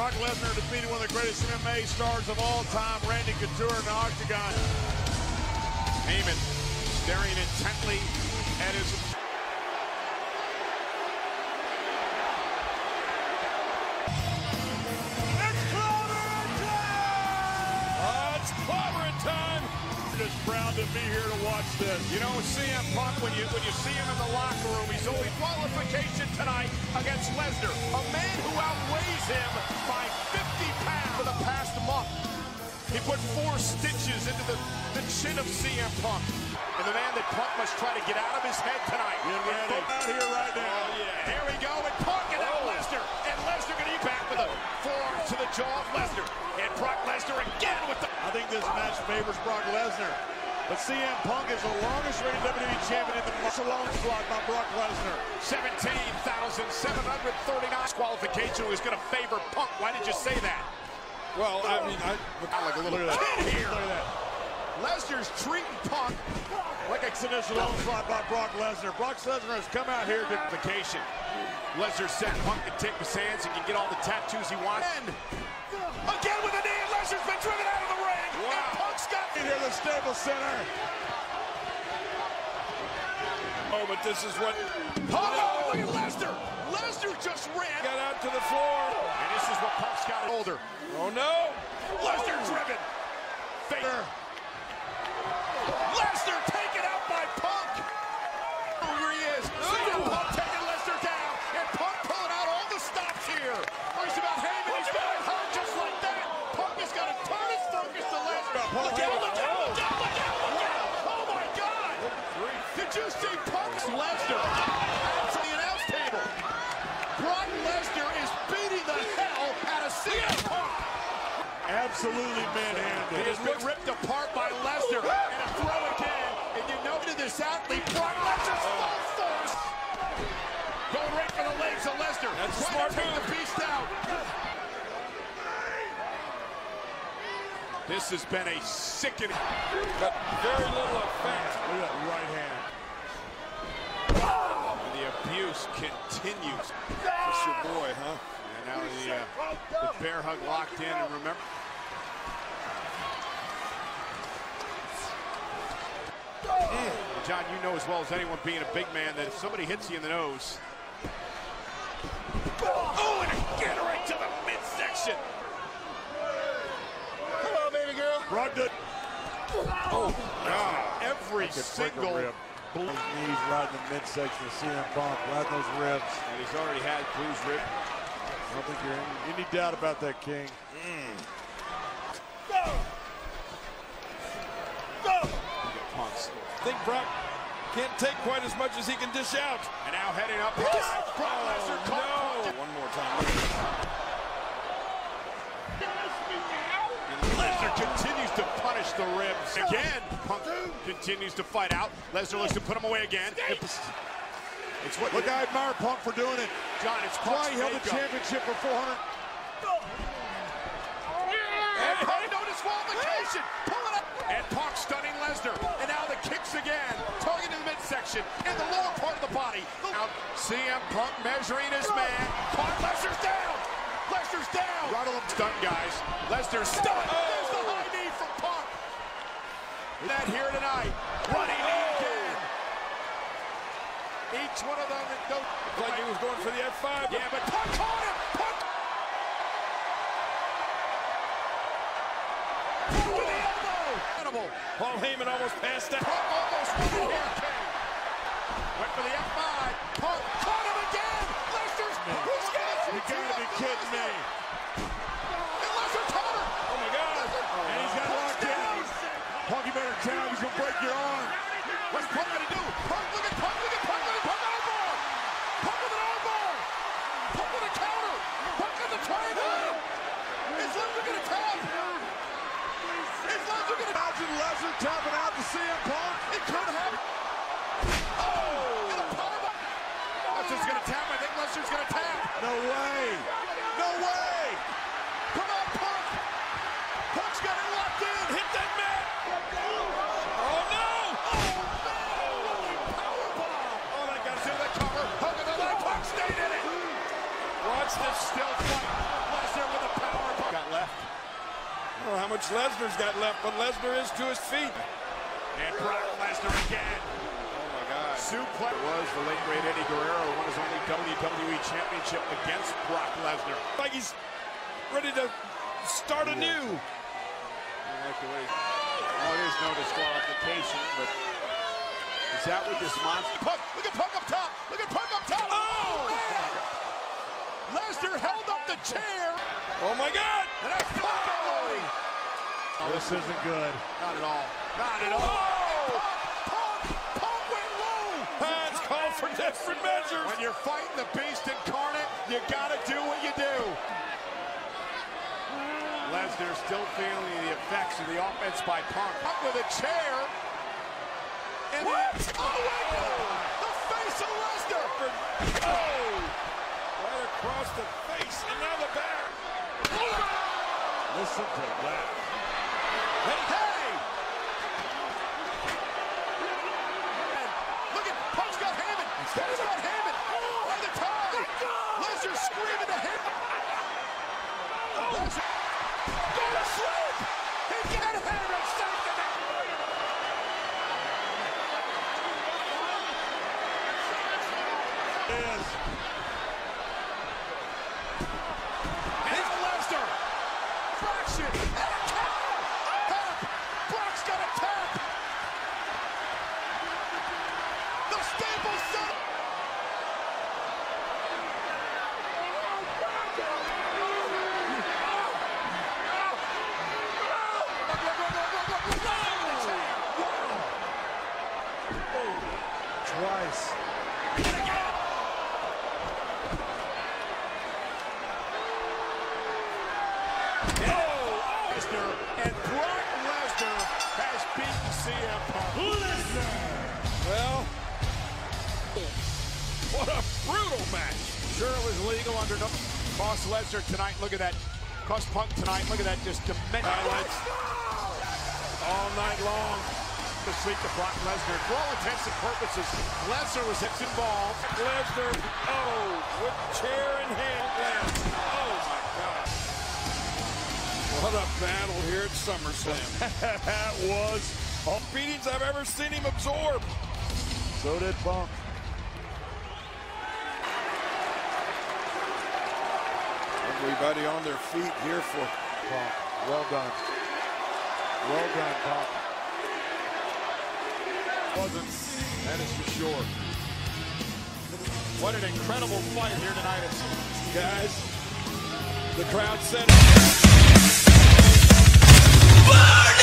Brock Lesnar defeated one of the greatest MMA stars of all time, Randy Couture, in the Octagon. Heyman staring intently at his It's clobbering time. Uh, it's clobbering time. Just proud to be here to watch this. You know, CM Punk, when you when you see him in the locker room, he's only qualification tonight against Lesnar, a man who outweighs him put four stitches into the, the chin of CM Punk. And the man that Punk must try to get out of his head tonight. Get ready. Here right now. Oh, yeah. Here we go. And Punk and now oh. Lesnar. And Lesnar going to eat back with a forearm to the jaw of Lesnar. And Brock Lesnar again with the... I think this match favors Brock Lesnar. But CM Punk is the longest reigning WWE champion in the muscle onslaught by Brock Lesnar. 17,739 qualification was going to favor Punk. Why did you say that? Well, I mean, I look like a little look at that. kid here. Look at that. Lesnar's treating Punk like a initial onslaught by Brock Lesnar. Brock Lesnar has come out here to vacation. Lesnar said Punk can take his hands and can get all the tattoos he wants. And again with a knee, and Lesnar's been driven out of the ring. Wow. And Punk's got in here the Staples Center. Oh, but this is what Oh, no, look at Lesnar. Lesnar just ran. got out to the floor. And this is what Punk's got older. Oh no! Lesnar driven. Fader. Lesnar taken out by Punk. Here he is. CM Punk taking Lesnar down. And Punk pulling out all the stops here. Oh, he's about Heyman. He's going home just like that. Punk has got to turn his focus to Lesnar. Look out, look out, look out, look out, look out. Oh, my God. Did you see Punk's Lesnar? To the announce table. Brock Lesnar is beating the hell out of CM Punk. Absolutely manhandled. It has been ripped apart by Lesnar. And a throw again. And you know to this athlete, Brock Lesnar's oh. full force. Going right for the legs of Lesnar. That's Trying smart to take move. the beast out. This has been a sickening. But very little effect. Look at that right hand. Abuse continues. That's your boy, huh? And now the, uh, the bear hug locked in. And remember, And John, you know as well as anyone being a big man that if somebody hits you in the nose. Oh, and again right to the midsection. Come on, baby girl. Brock did. Oh, God. Every single. Those knees right in the midsection of CM Punk, right in those ribs. And he's already had bruised rib. I don't think you're in any doubt about that, King. Mm. Punks. I think Brock can't take quite as much as he can dish out. And now heading up. Brock Lesnar Oh, no! One more time. Lesnar continues to ribs. Again, Punk continues to fight out. Lesnar looks to put him away again. It's what Look, I admire Punk for doing it. John, it's That's why he held the championship for 400. And Punk, no disqualification. Pull it up. And Punk stunning Lesnar. And now the kicks again. Targeting the midsection and the lower part of the body. Now CM Punk measuring his man. Punk, Lesnar's down. Lesnar's down. Rattle him stun, guys. Lesnar stunned. There's the high knee from Punk. That here tonight. Running knee again. Each one of them. Those, Like he was going for the F5. yeah, but Punk caught him. Punk. To the elbow. Incredible. Paul Heyman almost passed out. Punk almost won here, King. Went for the F5. Punk caught him again. Lesnar's. He's got You gotta be kidding me. And Lesnar caught him. Oh my God! And he's got locked in. Punk, you better tell him he's gonna break your arm. What's Punk gonna do? Punk, look at Punk, look at Punk, look at Punk armbar. Punk with an armbar. Punk with a counter. Punk on the triangle. Is Lesnar gonna tap? Is Lesnar gonna Imagine Lesnar tapping out to CM Punk. It could happen. Oh! And a powerbomb. Lesnar's gonna tap. I think Lesnar's gonna tap. No way. No way. Come on, Punk. Punk's got it locked in. Hit that man! Oh no! Powerbomb. Oh, that got To the Lesnar still fighting. Lesnar with a power bomb. Got left. I don't know how much Lesnar's got left, but Lesnar is to his feet. And Brock Lesnar again. Oh my God. Suplex was the late great Eddie Guerrero won his only WWE Championship against Brock Lesnar. Like he's ready to start anew. I like the way. Oh, there's no disqualification, but is that what this monster? Punk, look at Punk up top. Look at Punk up top. Oh! oh Lesnar held up the chair. Oh my God. And that's Punk oh! Unloading. This isn't good. Not at all. Not at all. Punk, Punk went low. That's called for desperate measures. When you're fighting the beast incarnate, you gotta do what you do. Lesnar still feeling the effects of the offense by Punk. Punk with a chair. And what? The, oh, my God! The face of Lesnar. Oh! Right across the face, and now the back. Listen to that. Hey, hey! Look at Punk's got Heyman. Punk's got Heyman. By the tie. Lesnar screaming to him. Lesnar. Go to sleep. He got Heyman. Saved the match. Is. Now Lesnar. Fraction. And a tap. Tap. Brock's got a tap. The Staples Center. Twice. Lesnar and Brock Lesnar has beaten CM Punk. Well, what a brutal match. Sure it was legal under no Cost Lesnar tonight. Look at that. Cost Punk tonight. Look at that. Just dimension. Highlights all night long. To sleep to Brock Lesnar. For all intents and purposes, Lesnar was involved. Lesnar, oh, with chair in hand. What a battle here at SummerSlam. that was. All beatings I've ever seen him absorb. So did Punk. Everybody on their feet here for Punk. Well done. Well done, Punk. Wasn't. That is for sure. What an incredible fight here tonight. Guys. The crowd said. Burn